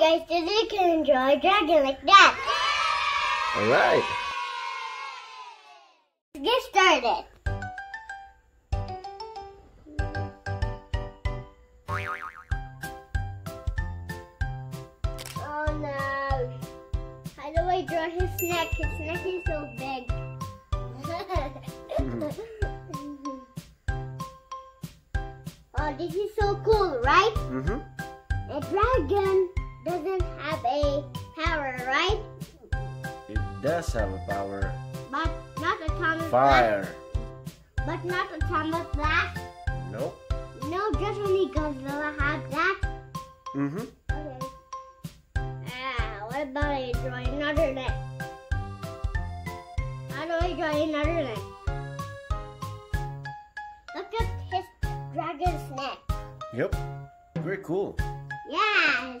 guys, today you can enjoy a dragon like that. Alright. Let's get started. Oh no. How do I draw his neck? His neck is so big. oh, this is so cool, right? Mm-hmm. A dragon doesn't have a power, right? It does have a power. But not atomic Fire. blast. But not atomic blast. Nope. No, just only Godzilla has that. Mm-hmm. Okay. Ah, what about I draw another neck? How do I draw another neck? Look at his dragon's neck. Yep. Very cool. Yeah.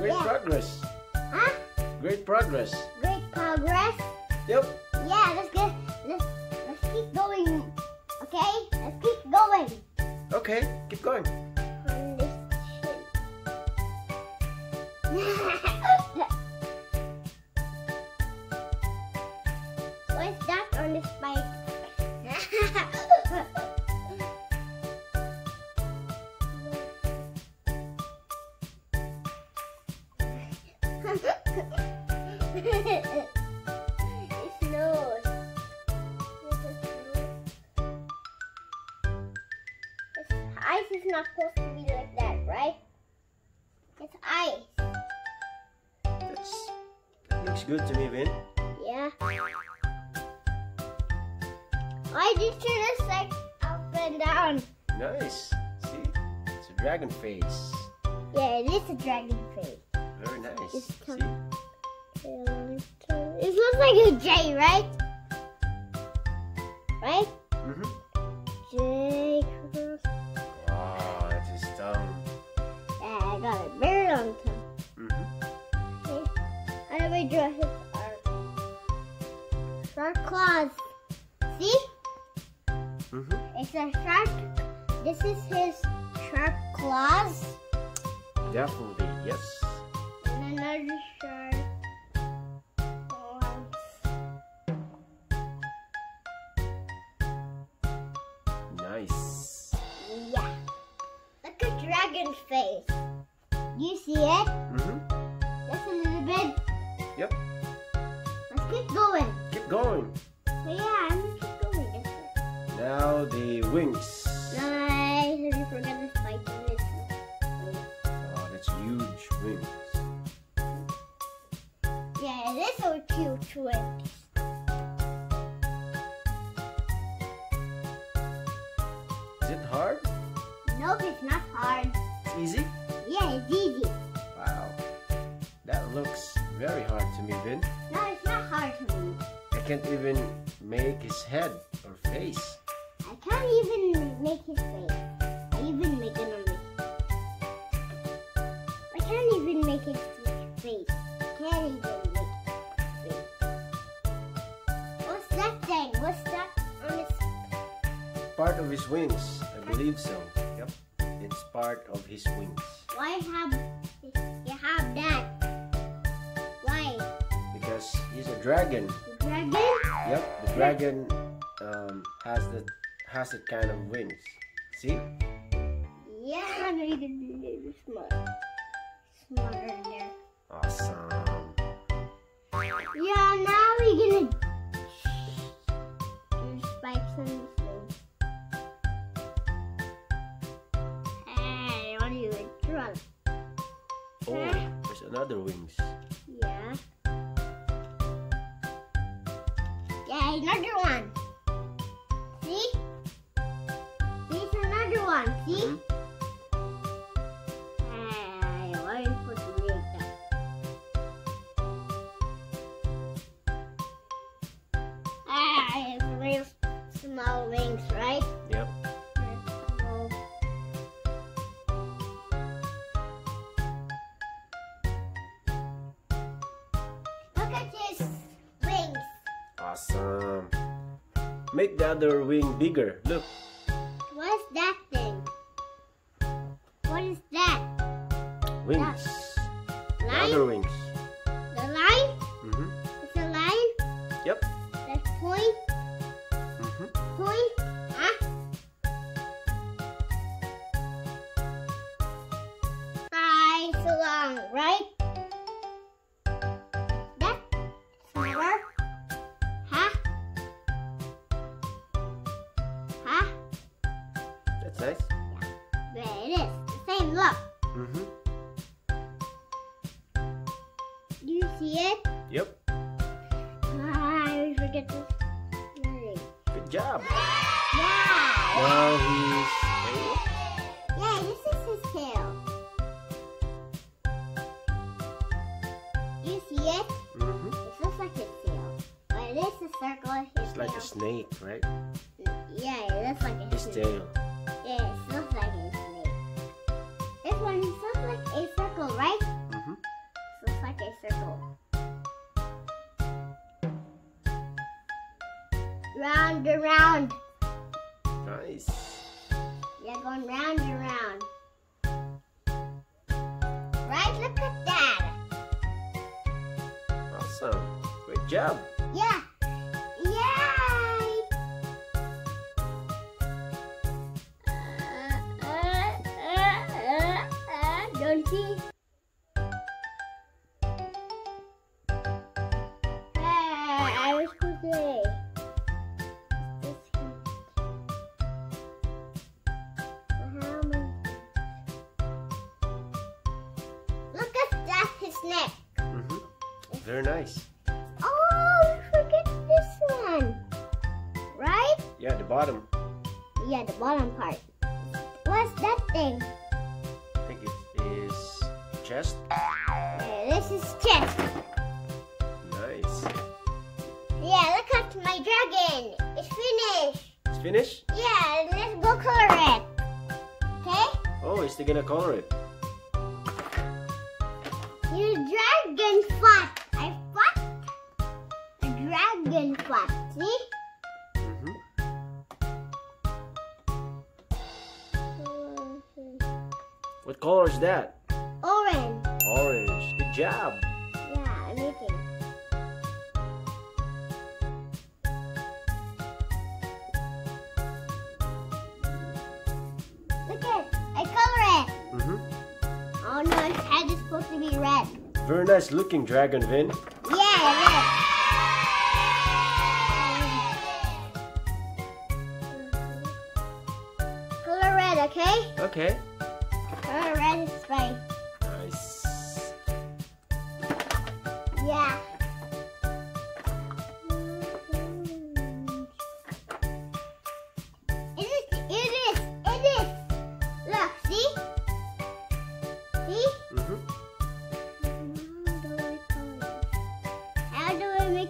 Great Yeah. progress. Huh? Great progress. Great progress. Yep. Yeah, let's get let's let's keep going. Okay? Let's keep going. Okay. Keep going. His nose. Where's his eyes is not supposed to be like that, right? It's eyes. That's, that looks good to me, Vynn. Yeah. I turn this like up and down. Nice. See? It's a dragon face. Yeah, it is a dragon face. Very nice. Just See? It looks like a J, right? Right? Mm-hmm. J. Wow, that's his tongue. Yeah, I got a bird on top. Mm-hmm. Okay. How do I draw his arm? Sharp claws. See? Mm-hmm. It's a sharp. This is his sharp claws. Definitely, yes. And another sharp. Nice. Yeah. Look at dragon's face. You see it? Mm-hmm. Just a little bit. Yep. Let's keep going. Keep going. So yeah, I'm gonna keep going. Now the wings. Nice. I forgot to spike on this. Oh, that's huge wings. Is cute twins. Is it hard? Nope, it's not hard. It's easy? Yeah, it's easy. Wow. That looks very hard to me, Vynn. No, it's not hard to me. I can't even make his head or face. I can't even make his face. I even make it on me. I can't even make his face. I can't even Part of his wings, I believe so. Yep. It's part of his wings. Why have you have that? Why? Because he's a dragon. The dragon? Yep, the dragon um, has the has that kind of wings. See? Yeah, I'm gonna do it smart. Smarter there. Awesome. Yeah, another wings. Yeah. Yeah, another one. See? There's another one. See? Mm -hmm. Make the other wing bigger. Look. What is that thing? What is that? Wings. The Line? other wings. The line? Mm-hmm. It's a line? Yep. That point? Mm-hmm. Point? Huh? Five so long, right? See it? Yep. Ah, I always forget this. Good job. Wow! Now he's. Yeah, this is his tail. You see it? Mm-hmm. This looks like his tail. But it is a circle. His It's like a snake, right? Yeah, it looks like a His snake. tail. Round and round. Nice. Yeah, going round and round. Right? Look at that. Awesome. Great job. Yeah. Neck. Mm-hmm. Very nice. Oh, we forget this one. Right? Yeah, the bottom. Yeah, the bottom part. What's that thing? I think it is chest. Uh, this is chest. Nice. Yeah, look at my dragon. It's finished. It's finished? Yeah, let's go color it. Okay? Oh, is they gonna color it? Dragon fought. I fought a dragon fought. See? Mm-hmm. What color is that? Orange. Orange. Good job. Yeah, I'm making. Look at it. I color it. Mm-hmm. Oh no, its head is supposed to be red. Very nice looking dragon, Vynn. Yeah, it is. Color red, okay? Okay. Color red is fine. Nice. Yeah. It is, it is, it is. Look, see? See? Mm-hmm. How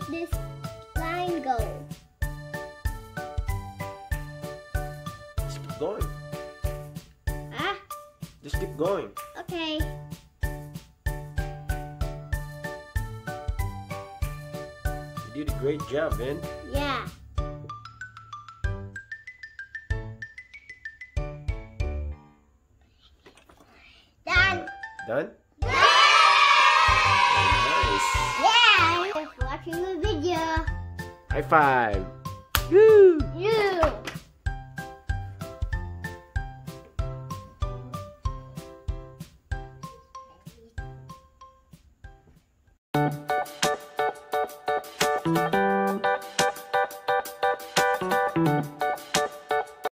make this line go? Just keep going. Ah, Just keep going. okay. You did a great job, Vynn. Yeah. Done. Done? High five. Woo! Yeah.